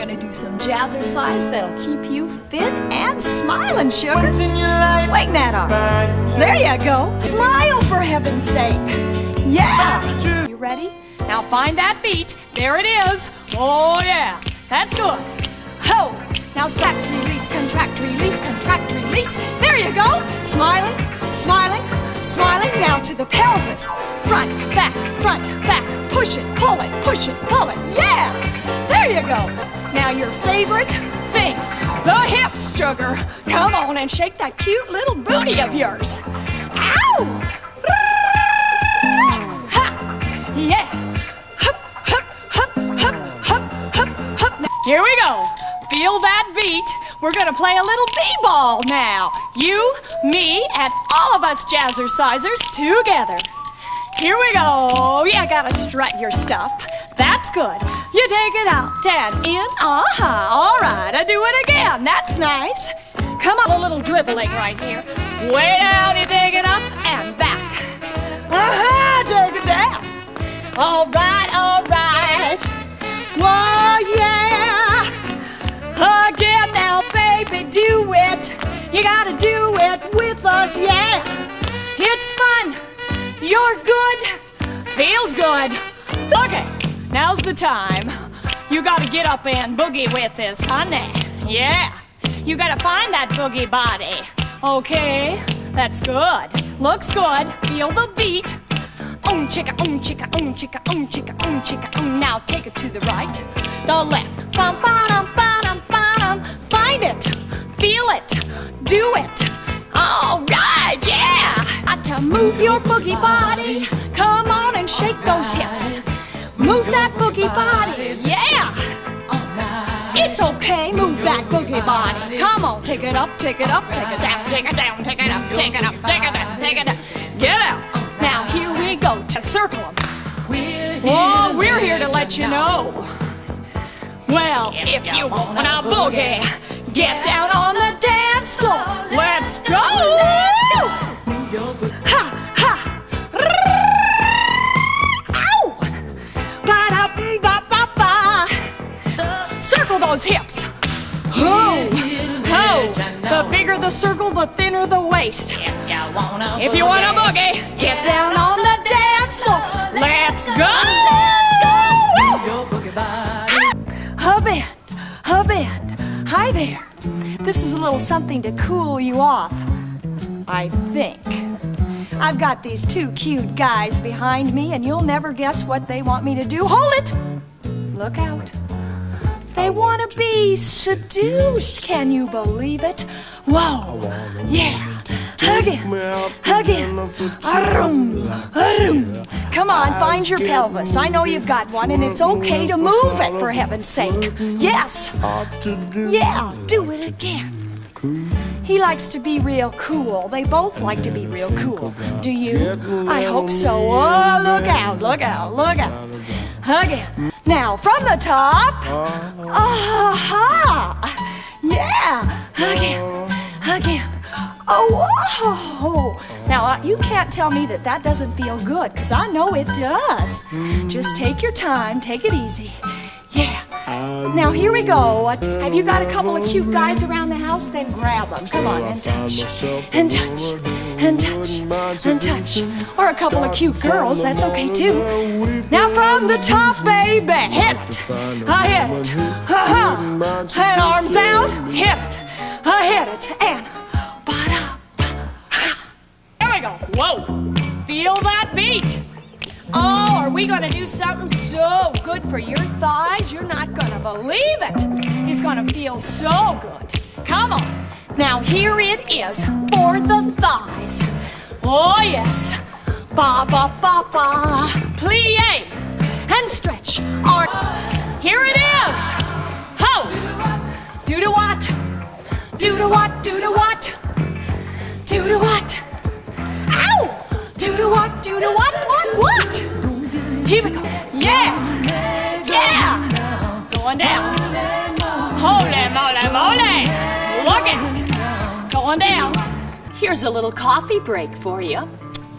gonna do some jazzercise that'll keep you fit and smiling, sugar. Swing that arm. There you go. Smile for heaven's sake. Yeah. You ready? Now find that beat. There it is. Oh yeah. That's good. Ho. Now slack, release, contract, release, contract, release. There you go. Smiling, smiling, smiling. Now to the pelvis. Front, back, front, back. Push it, pull it, push it, pull it. Yeah. There you go. Now your favorite thing, the hips, sugar. Come on and shake that cute little booty of yours. Ow! Ha! Yeah. Here we go. Feel that beat. We're gonna play a little b-ball now. You, me, and all of us jazzercisers together. Here we go. You gotta strut your stuff. That's good. You take it out and in. Uh-huh. All right. I do it again. That's nice. Come on, a little dribbling right here. Way down. You take it up and back. Uh-huh. Take it down. All right. All right. Oh yeah. Again now, baby, do it. You gotta do it with us, yeah. It's fun. You're good. Feels good. Okay, now's the time. You gotta get up and boogie with this, honey. Yeah. You gotta find that boogie body. Okay, that's good. Looks good. Feel the beat. Um chicka, um chicka, um chicka, um chicka, um chicka, um. Now take it to the right, the left. Bum, ba-dum, ba-dum. Find it, feel it, do it. All right, yeah. Got to move your boogie body. Come on and shake those body, yeah. It's okay, move that boogie body. Come on, take it up, take it up, take it down, take it down, take it up, take it up, take it down, take it down. Get out. Now here we go to circle them. Oh, we're here to let you know. Well, if you wanna boogie, get down on those hips. Ho, ho. The bigger the circle, the thinner the waist. If you want a boogie, get down on the dance floor. Let's go. let's Hub band, hub band. Hi there. This is a little something to cool you off. I think. I've got these two cute guys behind me, and you'll never guess what they want me to do. Hold it! Look out. They want to be seduced. Can you believe it? Whoa. Yeah. Hug him. Hug Again. Arum. Arum. Come on, find your pelvis. I know you've got one, and it's okay to move it, for heaven's sake. Yes. Yeah, do it again. He likes to be real cool. They both like to be real cool. Do you? I hope so. Oh, look out, look out, look out. Again. Now, from the top. Aha! Yeah! Again. Again. Oh, whoa! Now, uh, you can't tell me that that doesn't feel good, because I know it does. Just take your time, take it easy. Yeah. Now, here we go. Uh, Have you got a couple of cute guys around the house? Then grab them. Come on, and touch. And touch. And touch. And touch. Or a couple of cute girls. That's okay, too. Now, from the top, baby. Hit it. I hit it. Ha-ha. And arms out. Hit it. I hit it. And ba-da. There we go. Whoa. Feel that beat. Oh, are we gonna do something so good for your thighs? You're not gonna believe it. It's gonna feel so good. Come on. Now here it is for the thighs. Oh yes. Ba ba ba ba. Plie and stretch. Arm. Here it is. Ho. Do to what? Do to what? Do to what? Do to what? Ow! Do to what? Do to what? What? What? Here we go. Yeah! Yeah! Going down. Going down. Here's a little coffee break for you.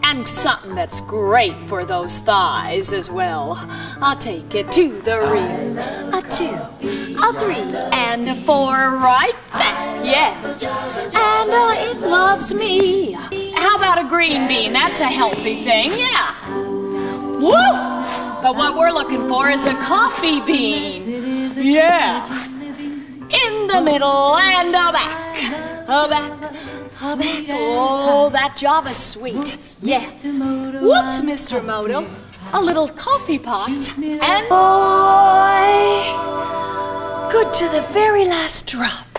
And something that's great for those thighs as well. I'll take it to the rear. A two, a three, and a four right back. Yeah. And uh, it loves me. How about a green bean? That's a healthy thing. Yeah. Woo! But what we're looking for is a coffee bean. Yeah. In the middle and a back. Oh, that Java's sweet. Yeah. Whoops, Mr. Moto. A little coffee pot. And boy, good to the very last drop.